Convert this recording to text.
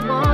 the one.